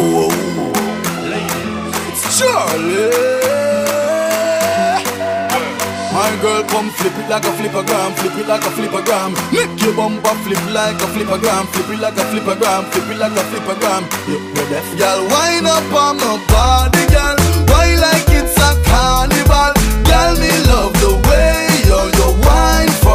Oh, it's Charlie. My girl, come flip it like a flippergram, flip it like a flippergram. Make your bumper flip like a flippergram, flip it like a flippergram, flip it like a flippergram. You, you deaf, girl, wind up on my.